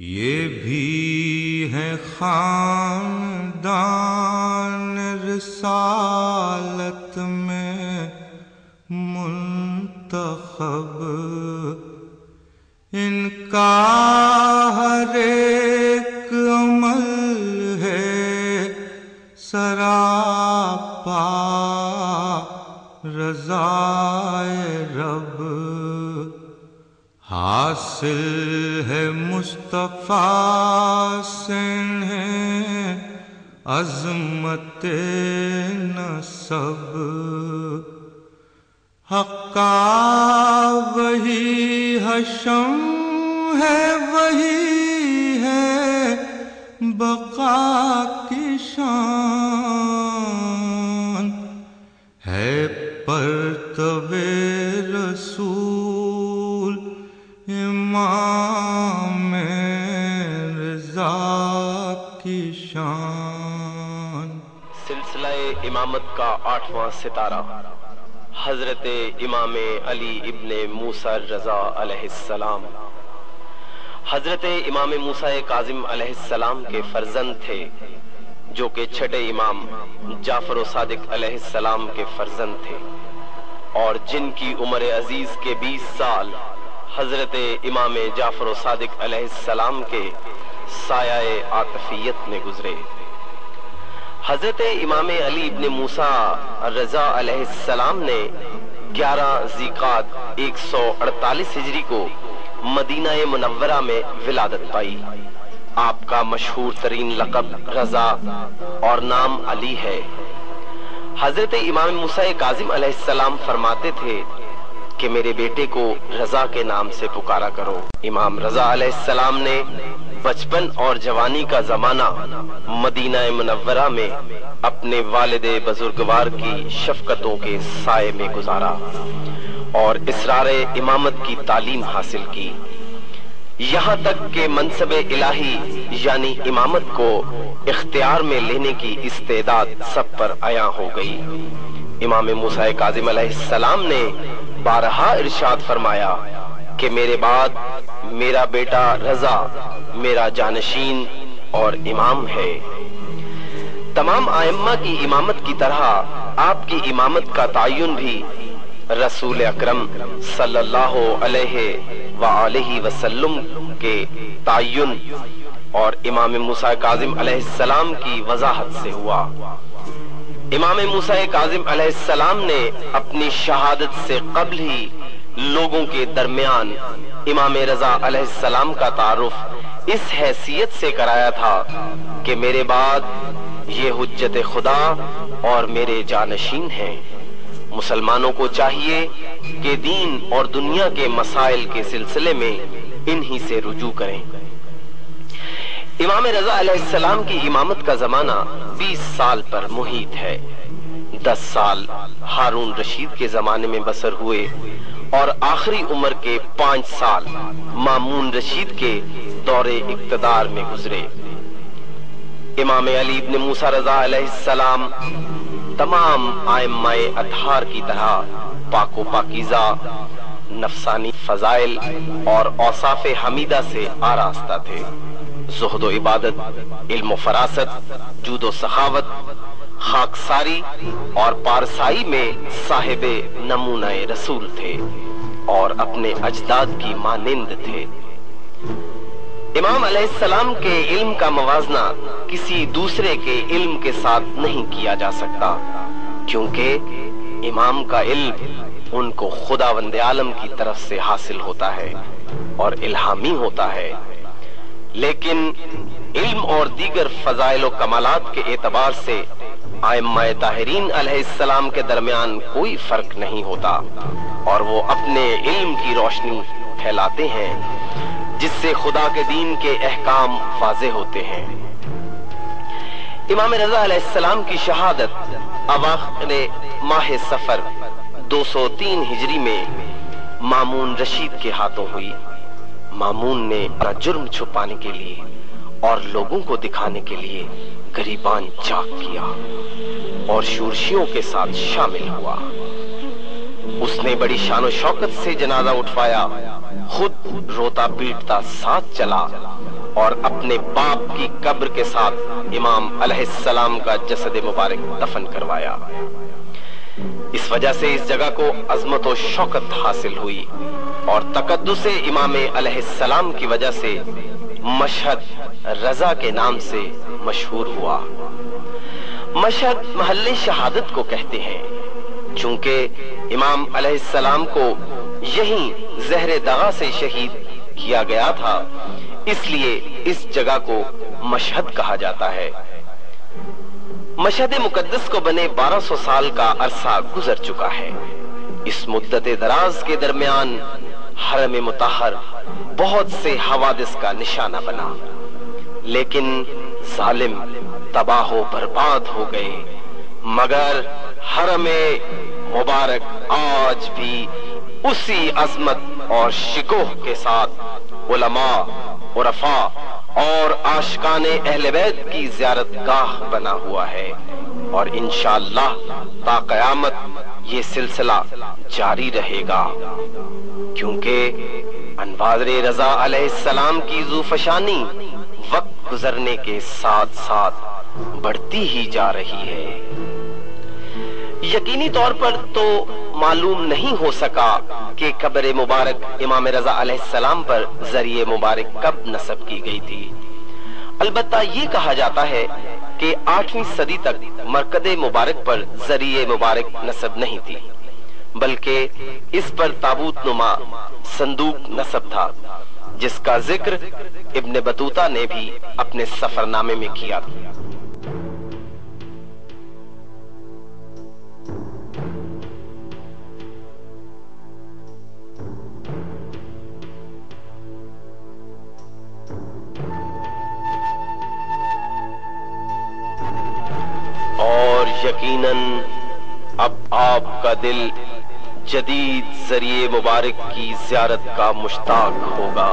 ये भी है खानदान रिसालत में मुंतखब। इनका हर एक अमल है सरापा रजाए रब। हासिल अजमत न सब। हक्का वही हशम है वही है बका की है पर तबे इमामत का आठवां सितारा। हज़रत इमाम अली इब्ने मूसा रजा अलैहिस्सलाम हज़रत इमाम मूसा काजिम अलैहिस्सलाम के फर्जंद थे, जो कि छठे इमाम जाफ़र सादिक अलैहिस्सलाम के फर्जंद थे। और जिनकी उम्र अज़ीज़ के 20 साल हज़रत इमाम जाफ़र सादिक अलैहिस्सलाम के साया आतफियत में गुजरे। हज़रत इमाम अली इब्ने मूसा रजा अलैहिस्सलाम ने 11 जीकात 148 हिजरी को मदीना मुनव्वरा में विलादत पाई। आपका मशहूर तरीन लकब रजा और नाम अली है। हज़रत इमाम मूसा काजिम अलैहिस्सलाम फरमाते थे कि मेरे बेटे को रजा के नाम से पुकारा करो। इमाम रजा अलैहिस्सलाम ने बचपन और जवानी का जमाना मदीना मुनव्वरा में अपने वालिद बुजुर्गवार की शफकतों के साय में गुजारा और इसरार इमामत की तालीम हासिल की। यहाँ तक के मनसब इलाही, यानी इमामत को इख्तियार में लेने की इस्तेदाद सब पर आया हो गई। इमाम मूसा काजिम सलाम ने बारहा इरशाद फरमाया कि मेरे बाद मेरा बेटा रजा, मेरा जानशीन और इमाम है। तमाम आयम्मा की इमामत की तरह आपकी इमामत का तयन भी रसूल अकरम वसल्लम के तयन और इमाम मूसा काजिम अलैहिस्सलाम की वजाहत से हुआ। इमाम मूसा काजिम अलैहिस्सलाम ने अपनी शहादत से कबल ही लोगों के दरमियान इमाम रजा अलैहिस्सलाम का तारुफ इस हैसियत से कराया था कि मेरे बाद ये हुज्जत खुदा और मेरे जानशीन हैं। मुसलमानों को चाहिए कि दीन और दुनिया के मसाइल के सिलसिले में इन्हीं से रुजू करें। इमाम रजा अलैहिस्सलाम की इमामत का जमाना 20 साल पर मुहित है। 10 साल हारून रशीद के जमाने में बसर हुए और आखिरी उम्र के पाँच साल मामून रशीद के दौरे इकतदार में गुजरे। इमाम अली इब्ने मूसा रजा तमाम आयमाए अतहार की तरह पाको पाकिजा, नफसानी फजाइल और औसाफ हमीदा से आरास्ता थे। जुहद इबादत, इल्म फरासत, जूदो सखावत खाकसारी और पारसाई में साहिब नमूना रसूल थे और अपने अजदाद की मानिंद थे। इमाम अलैहिस्सलाम के इल्म का मवाजना किसी दूसरे के इल्म के साथ नहीं किया जा सकता, क्योंकि इमाम का इल्म उनको खुदा वंदे आलम की तरफ़ से हासिल होता है और इल्हामी होता है। लेकिन इल्म और दीगर फजाइल कमालात के एतबार से आयम्मा ताहरीन अलैहिस्सलाम के दरमियान कोई फ़र्क नहीं होता और वो अपने इल्म की रोशनी फैलाते हैं, जिससे खुदा के दीन के अहकाम वाजे होते हैं। इमाम रजा अलैहिस्सलाम की शहादत अवाखिर माह सफ़र 203 हिजरी में मामून रशीद के हाथों हुई। मामून ने अपना जुर्म छुपाने के लिए और लोगों को दिखाने के लिए गरीबान जाग किया और शूरशियों के साथ शामिल हुआ। उसने बड़ी शान शौकत से जनाजा उठवाया, खुद रोता पीटता साथ चला और अपने बाप की कब्र के साथ इमाम अलैहिस्सलाम का जसद मुबारक दफन करवाया। इस वजह से इस जगह को अजमत और शौकत हासिल हुई और तकद्दुस इमाम अलैहिस्सलाम की वजह से मशहद रजा के नाम से मशहूर हुआ। मशहद महल्ले शहादत को कहते हैं, चूँकि इमाम अलैहिस्सलाम को यही जहर दगा से शहीद किया गया था, इसलिए इस जगह को मशहद कहा जाता है। मशहद मुकद्दस को बने 1200 साल का अरसा गुजर चुका है। इस मुद्दत दराज के दरमियान हरम मुताहर बहुत से हवादिस का निशाना बना। लेकिन जालिम तबाह बर्बाद हो गए। मगर हरम मुबारक आज भी उसी अजमत और शिकोह के साथ उलमा, उरफा और आशकान अहल बैत की ज्यारत गाह बना हुआ है। और इंशाल्लाह ताकयामत ये सिलसिला जारी रहेगा। क्योंकि अनवार रजा अलैहिस्सलाम की जूफशानी गुजरने के साथ साथ बढ़ती ही जा रही है। यकीनी तौर पर तो मालूम नहीं हो सका कि कब्र मुबारक इमाम रजा अलैहिस्सलाम पर ज़रिए मुबारक कब नस्ब की गई थी। अलबत्ता ये कहा जाता है कि आठवीं सदी तक मरकद मुबारक पर ज़रिए मुबारक नस्ब नहीं थी, बल्कि इस पर ताबूत नुमा संदूक नस्ब था। जिसका ज़िक्र इब्न बतूता ने भी अपने सफरनामे में किया था। और यकीनन अब आपका दिल जदीद ज़रिए मुबारक की ज्यारत का मुश्ताक होगा।